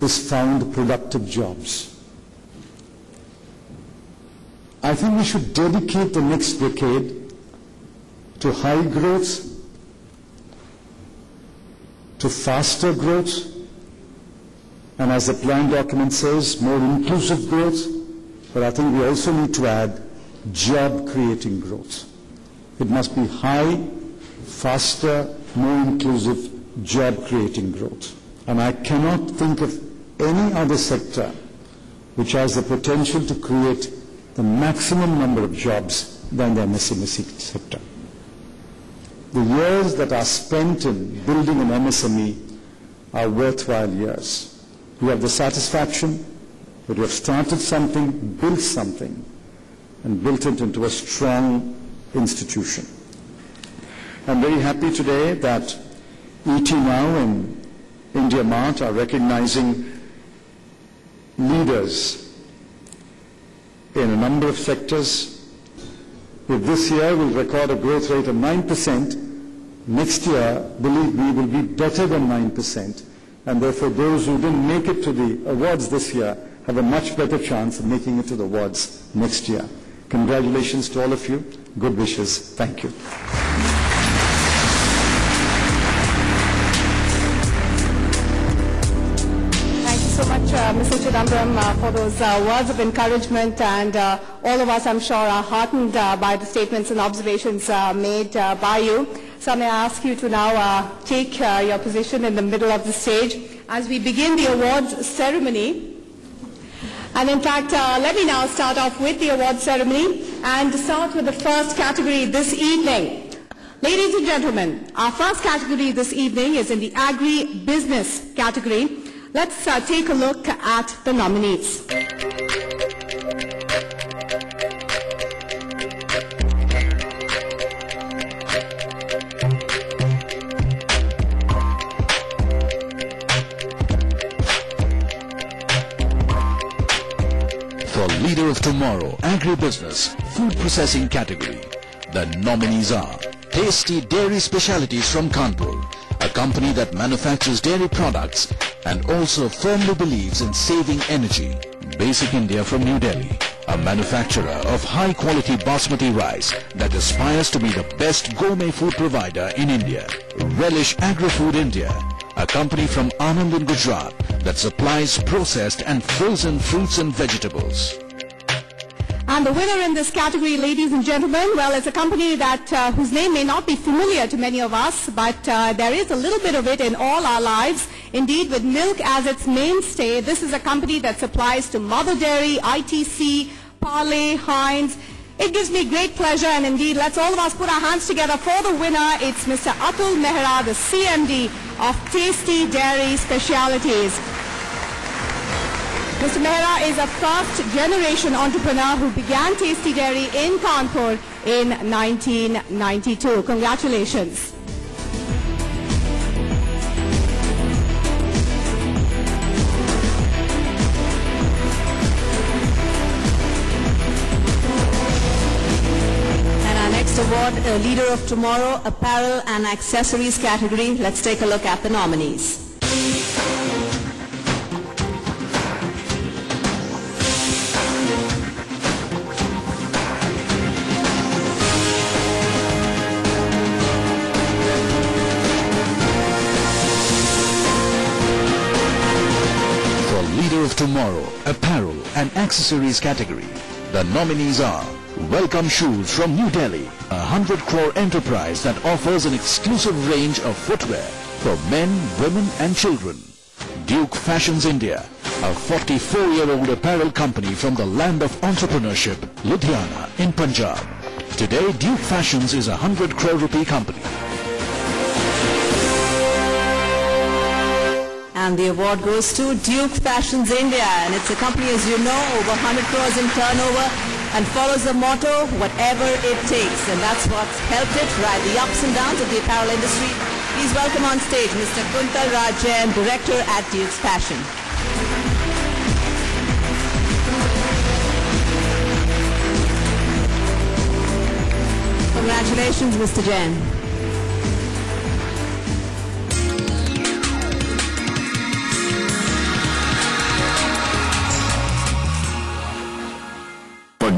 is found productive jobs. I think we should dedicate the next decade to high growth, to faster growth, and as the plan document says, more inclusive growth, but I think we also need to add job creating growth. It must be high, faster, more inclusive job creating growth. And I cannot think of any other sector which has the potential to create the maximum number of jobs than the MSME sector. The years that are spent in building an MSME are worthwhile years. You have the satisfaction that you have started something, built something, and built it into a strong institution. I'm very happy today that ET Now and IndiaMart are recognizing leaders in a number of sectors. If this year we'll record a growth rate of 9%, next year, believe me, will be better than 9%. And therefore, those who didn't make it to the awards this year have a much better chance of making it to the awards next year. Congratulations to all of you. Good wishes. Thank you Mr. Chidambaram, uh, for those uh, words of encouragement. And uh, all of us, I'm sure, are heartened by the statements and observations made by you. So may I ask you to now take your position in the middle of the stage as we begin the awards ceremony. And in fact, uh, let me now start off with the award ceremony and start with the first category this evening. Ladies and gentlemen, our first category this evening is in the agri-business category. Let's uh, take a look at the nominees. For Leader of Tomorrow, Agribusiness, Food Processing category, the nominees are Tasty Dairy Specialities from Kanpur, a company that manufactures dairy products and also firmly believes in saving energy. Basic India from New Delhi, a manufacturer of high-quality basmati rice that aspires to be the best gourmet food provider in India. Relish Agri-Food India, a company from Anand in Gujarat that supplies processed and frozen fruits and vegetables. And the winner in this category, ladies and gentlemen, well, it's a company that uh, whose name may not be familiar to many of us, but uh, there is a little bit of it in all our lives. Indeed, with milk as its mainstay, this is a company that supplies to Mother Dairy, ITC, Parle, Heinz. It gives me great pleasure, and indeed, let's all of us put our hands together for the winner. It's Mr. Atul Mehra, the CMD of Tasty Dairy Specialities. Mr. Mehra is a first-generation entrepreneur who began Tasty Dairy in Kanpur in 1992. Congratulations. And our next award, uh, Leader of Tomorrow, Apparel and Accessories category. Let's take a look at the nominees. Tomorrow, Apparel and Accessories category, the nominees are Welcome Shoes from New Delhi, a 100 crore enterprise that offers an exclusive range of footwear for men, women and children. Duke Fashions India, a 44-year-old apparel company from the land of entrepreneurship, Ludhiana in Punjab. Today, Duke Fashions is a 100 crore rupee company. And the award goes to Duke Fashions India. And it's a company, as you know, over 100 crores in turnover and follows the motto, whatever it takes. And that's what's helped it ride the ups and downs of the apparel industry. Please welcome on stage Mr. Kuntal Rajan, Director at Duke's Fashion. Congratulations, Mr. Jain.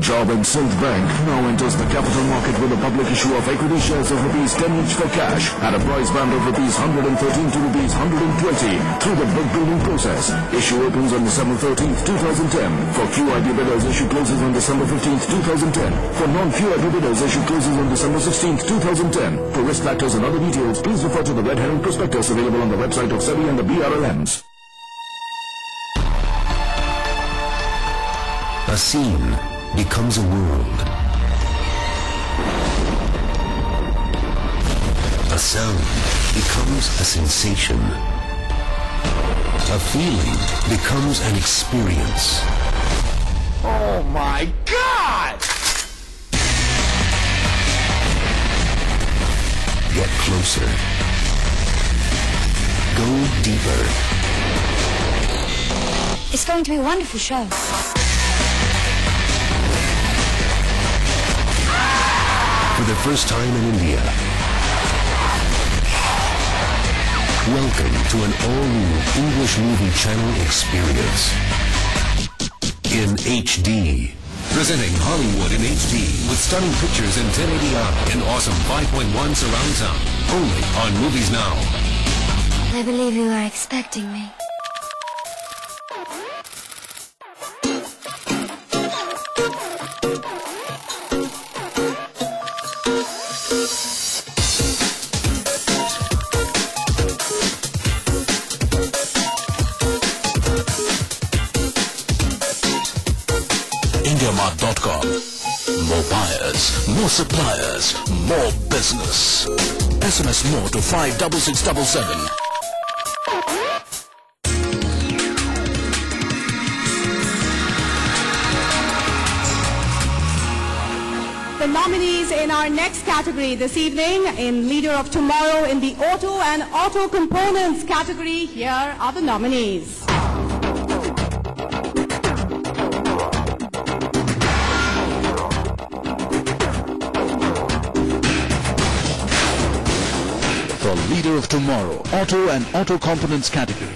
Punjab and Sindh Bank now enters the capital market with a public issue of equity shares of rupees 10 each for cash at a price band of rupees 113 to rupees 120 through the book building process. Issue opens on December 13th, 2010. For QIB bidders, issue closes on December 15th, 2010. For non-QIB bidders, issue closes on December 16th, 2010. For risk factors and other details, please refer to the red herring prospectus available on the website of SEBI and the BRLMs. A scene becomes a world. A sound becomes a sensation. A feeling becomes an experience. Oh my God! Get closer. Go deeper. It's going to be a wonderful show. For the first time in India. Welcome to an all-new English movie channel experience. In HD. Presenting Hollywood in HD with stunning pictures in 1080i and awesome 5.1 surround sound. Only on Movies Now. I believe you are expecting me. IndiaMart.com. More buyers, more suppliers, more business. SMS more to 56677. The nominees in our next category this evening in Leader of Tomorrow in the Auto and Auto Components category, here are the nominees. For Leader of Tomorrow, Auto and Auto Components category,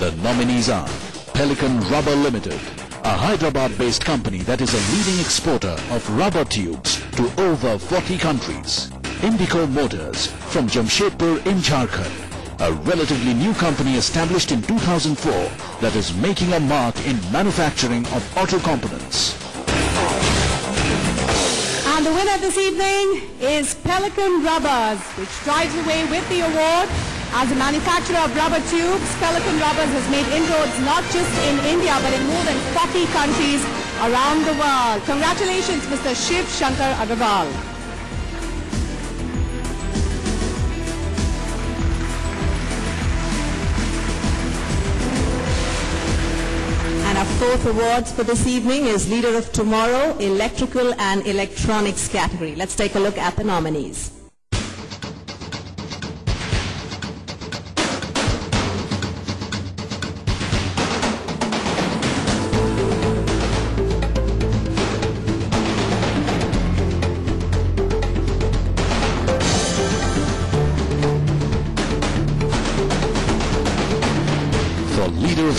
the nominees are Pelican Rubber Limited, a Hyderabad-based company that is a leading exporter of rubber tubes to over 40 countries. Indico Motors from Jamshedpur in Jharkhand, a relatively new company established in 2004 that is making a mark in manufacturing of auto components. The winner this evening is Pelican Rubbers, which drives away with the award. As a manufacturer of rubber tubes, Pelican Rubbers has made inroads not just in India but in more than 40 countries around the world. Congratulations, Mr. Shiv Shankar Agarwal. Our fourth awards for this evening is Leader of Tomorrow, Electrical and Electronics category. Let's take a look at the nominees.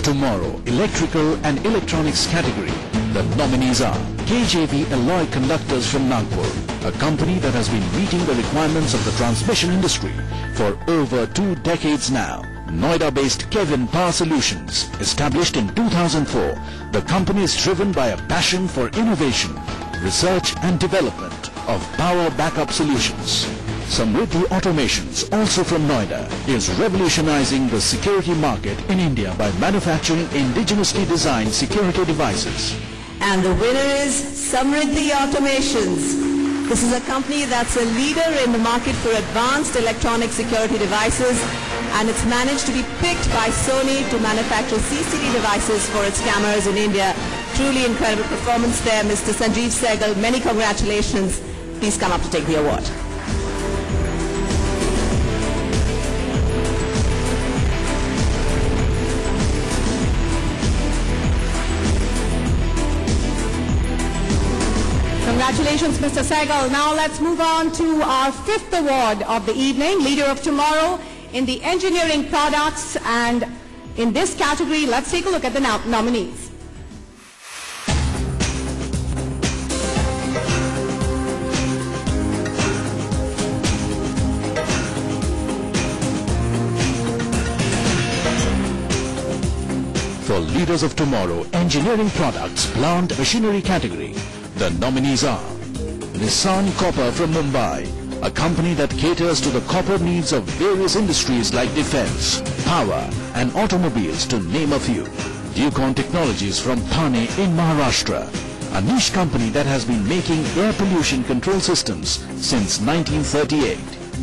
Tomorrow, Electrical and Electronics category, the nominees are KJV Alloy Conductors from Nagpur, a company that has been meeting the requirements of the transmission industry for over two decades now. Noida-based Kevin Power Solutions, established in 2004, the company is driven by a passion for innovation, research and development of power backup solutions. Samriddhi Automations, also from Noida, is revolutionizing the security market in India by manufacturing indigenously designed security devices. And the winner is Samriddhi Automations. This is a company that's a leader in the market for advanced electronic security devices and it's managed to be picked by Sony to manufacture CCD devices for its cameras in India. Truly incredible performance there, Mr. Sanjeev Sehgal. Many congratulations. Please come up to take the award. Congratulations, Mr. Sehgal. Now let's move on to our fifth award of the evening, Leader of Tomorrow in the Engineering Products. And in this category, let's take a look at the nom nominees. For Leaders of Tomorrow, Engineering Products, Plant Machinery category, the nominees are Nissan Copper from Mumbai, a company that caters to the copper needs of various industries like defense, power and automobiles to name a few. Ducon Technologies from Thane in Maharashtra, a niche company that has been making air pollution control systems since 1938.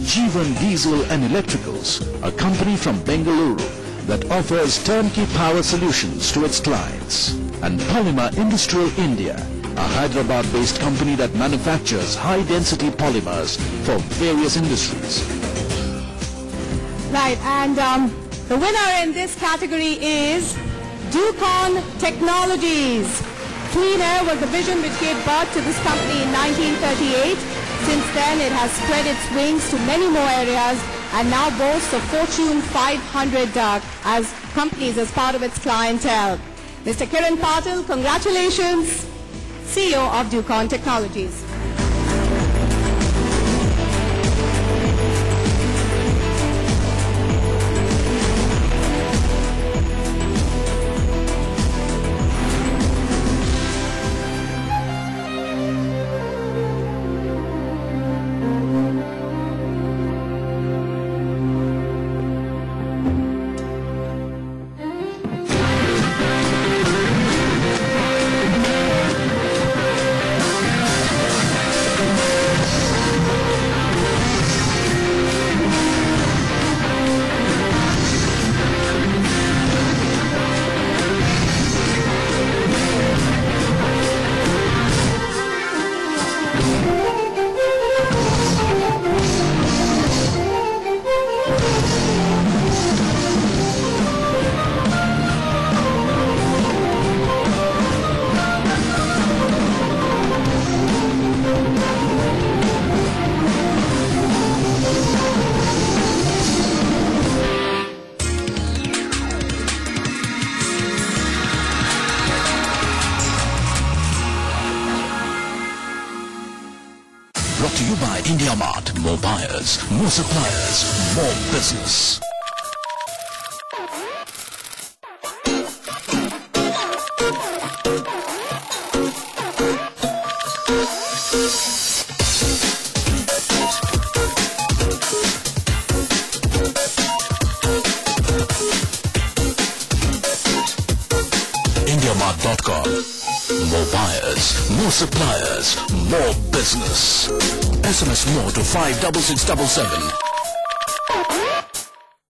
Jeevan Diesel and Electricals, a company from Bengaluru that offers turnkey power solutions to its clients. And Polymer Industrial India, a Hyderabad-based company that manufactures high-density polymers for various industries. Right, and um, the winner in this category is Ducon Technologies. Clean air was the vision which gave birth to this company in 1938. Since then, it has spread its wings to many more areas and now boasts of Fortune 500 uh, as companies as part of its clientele. Mr. Kiran Patil, congratulations, CEO of Ducon Technologies. More suppliers, more business. IndiaMart.com. More buyers, more suppliers, more business. SMS more to 56677.